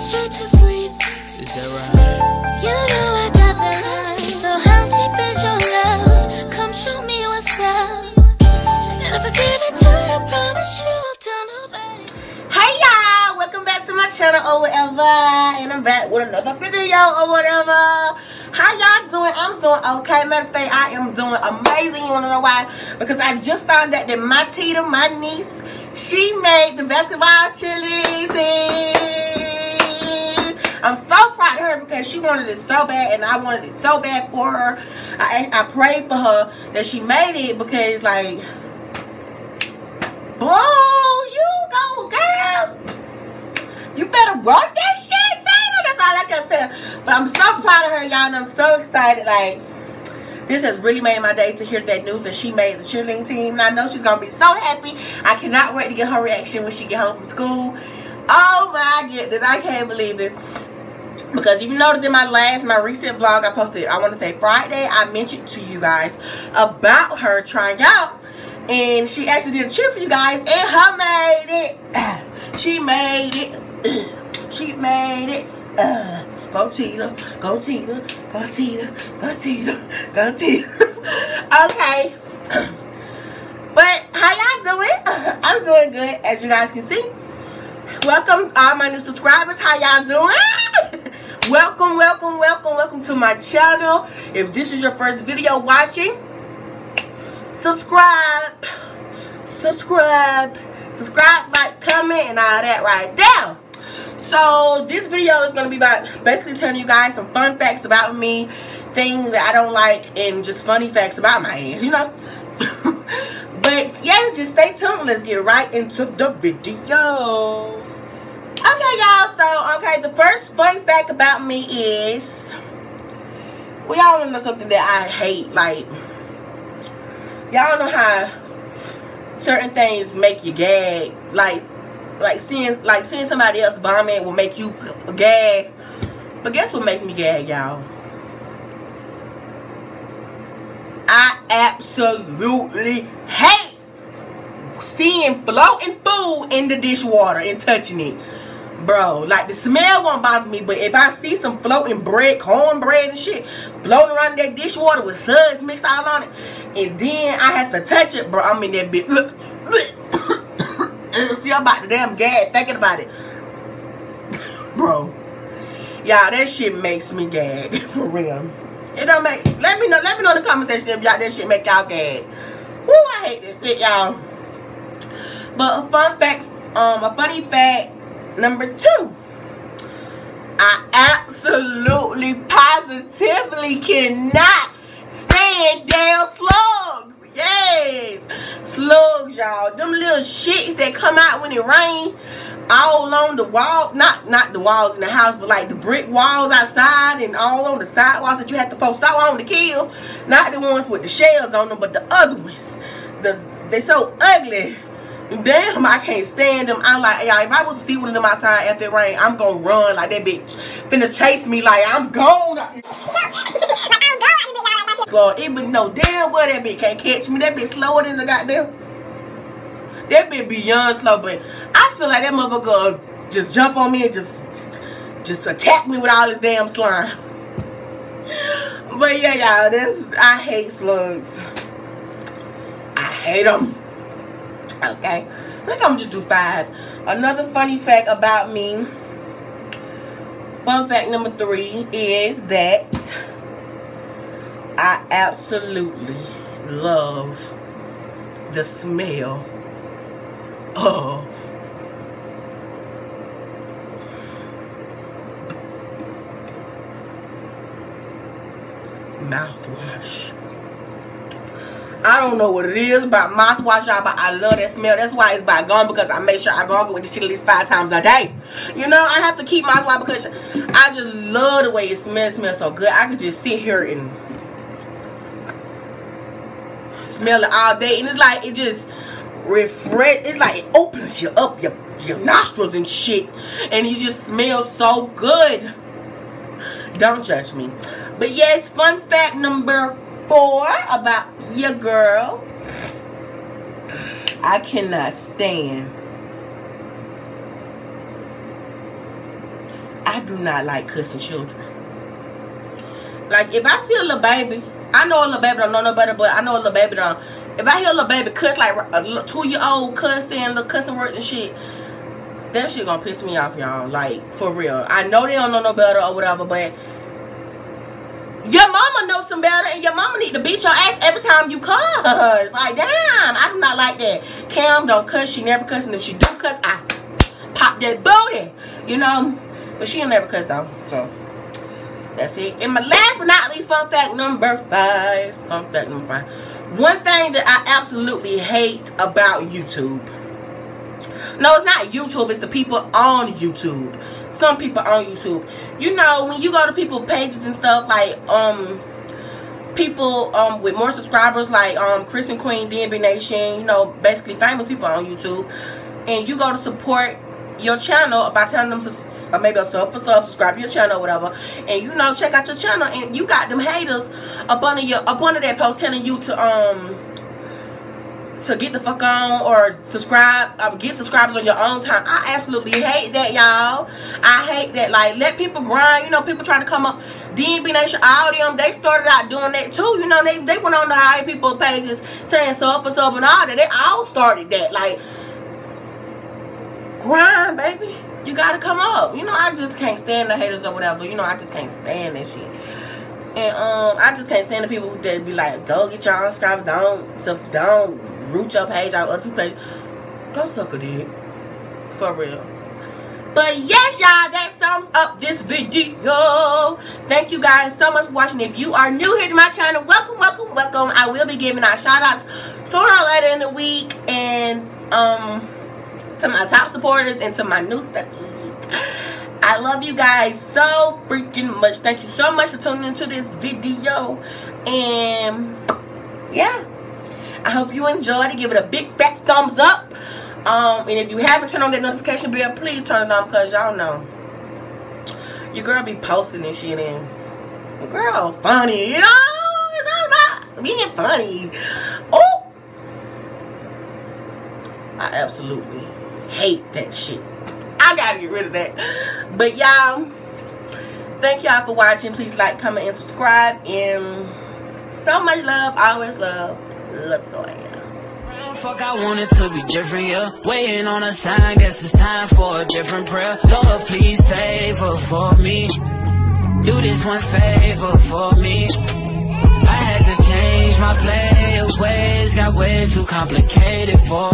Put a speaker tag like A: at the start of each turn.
A: straight to sleep.
B: Is that right?
A: You know I got the line. So how deep is your love? Come show me what's up. And if I give it to you, promise you I'll tell nobody.
C: Hey y'all, welcome back to my channel or whatever. And I'm back with another video or whatever. How y'all doing? I'm doing okay. Matter of fact, I am doing amazing. You wanna know why? Because I just found out that my Tita, my niece, she made the basketball cheerleading team. I'm so proud of her because she wanted it so bad and I wanted it so bad for her. I, I prayed for her that she made it because like Boo, you go, girl. You better work that shit, Tina. That's all I can say. But I'm so proud of her, y'all, and I'm so excited. Like, this has really made my day to hear that news that she made the cheerleading team. And I know she's gonna be so happy. I cannot wait to get her reaction when she get home from school. Oh my goodness, I can't believe it. Because if you noticed in my last, my recent vlog I posted, I want to say Friday, I mentioned to you guys about her trying out. And she actually did a cheer for you guys and her made it. She made it. She made it. Go Tina go Tina go Tina go Tina go Tina. Okay. But how y'all doing? I'm doing good as you guys can see welcome all my new subscribers how y'all doing welcome welcome welcome welcome to my channel if this is your first video watching subscribe, subscribe, subscribe, like, comment, and all that right now. So this video is going to be about basically telling you guys some fun facts about me, things that I don't like, and just funny facts about my ass, you know. but yes, just stay tuned. Let's get right into the video. Okay, y'all. So, okay, the first fun fact about me is, well, y'all know something that I hate, like y'all know how certain things make you gag like like seeing like seeing somebody else vomit will make you gag but guess what makes me gag y'all I absolutely hate seeing floating food in the dishwater and touching it bro like the smell won't bother me but if I see some floating bread cornbread and shit floating around that dishwater with suds mixed all on it and then I have to touch it, bro. I'm in that bit. Look, see, I'm about to damn gag thinking about it. bro. Y'all, that shit makes me gag. For real. It don't make let me know let me know in the comment section if y'all that shit make y'all gag. Woo, I hate this shit, y'all. But a fun fact, um, a funny fact number two. I absolutely positively cannot stand damn slugs. Yes. Slugs, y'all. Them little shits that come out when it rain all along the wall. Not not the walls in the house, but like the brick walls outside and all on the sidewalks that you have to post out on to kill. Not the ones with the shells on them, but the other ones. The they so ugly. Damn, I can't stand them. I'm like, y'all, if I was to see one of them outside after it rain, I'm gonna run like that bitch finna chase me like I'm gone. slow. Even know damn well that bitch can't catch me. That bitch slower than the goddamn. That bitch beyond slow, but I feel like that motherfucker just jump on me and just just attack me with all this damn slime. But yeah, y'all, this I hate slugs. I hate them. Okay, I think I'm just do five. Another funny fact about me. Fun fact number three is that I absolutely love the smell of mouthwash. I don't know what it is about mouthwash, y'all, but I love that smell. That's why it's by gum because I make sure I gargle with this shit at least five times a day. You know, I have to keep mouthwash because I just love the way it smells. It smells so good. I could just sit here and smell it all day. And it's like, it just refresh. It's like it opens you up, your, your nostrils and shit. And you just smell so good. Don't judge me. But yes, fun fact number four about your girl. I cannot stand I do not like cussing children. Like if I see a little baby, I know a little baby don't know no better, but I know a little baby don't. If I hear a little baby cuss like a two year old cussing, little cussing words and shit, that shit gonna piss me off, y'all. Like for real. I know they don't know no better or whatever, but your mama knows some better, and your mama need to beat your ass every time you cuss. Like damn, I do not like that. Cam don't cuss. She never cuss, and if she do cuss, I pop that booty. You know, but she'll never cuss though. So. That's it. And my last but not least, fun fact number five. Fun fact number five. One thing that I absolutely hate about YouTube. No, it's not YouTube. It's the people on YouTube. Some people on YouTube. You know, when you go to people pages and stuff, like, um, people um with more subscribers, like, um, Chris and Queen, DNB Nation, you know, basically famous people on YouTube. And you go to support your channel by telling them to uh, maybe a sub for sub, subscribe to your channel whatever, and you know check out your channel, and you got them haters up under your up under that post telling you to um to get the fuck on or subscribe uh, get subscribers on your own time. I absolutely hate that y'all. I hate that. Like let people grind you know people trying to come up. Dnb nation all them they started out doing that too you know they, they went on the high people pages saying sub for sub and all that. They all started that. Like grind baby. You gotta come up. You know, I just can't stand the haters or whatever. You know, I just can't stand that shit. And um, I just can't stand the people that be like, "Go get your own subscribe, don't, so don't root your page out other people's page." Go suck a dick, for real. But yes, y'all, that sums up this video. Thank you guys so much for watching. If you are new here to my channel, welcome, welcome, welcome. I will be giving out shout outs sooner or later in the week. And um to my top supporters and to my new stuffies. I love you guys so freaking much. Thank you so much for tuning into this video. And yeah, I hope you enjoyed it. Give it a big fat thumbs up. Um, and if you haven't turned on that notification bell, please turn it on because y'all know your girl be posting this shit and girl funny, you know? It's all about being funny. Oh, I absolutely hate that shit. I gotta get rid of that. But y'all, thank y'all for watching. Please like, comment, and subscribe. And so much love. Always love. Love
B: Fuck, I want it to be different, yeah. Waiting on a sign, guess it's time for a different prayer. Lord, please save her for me. Do this one favor for me. I had to change my play ways, got way too complicated for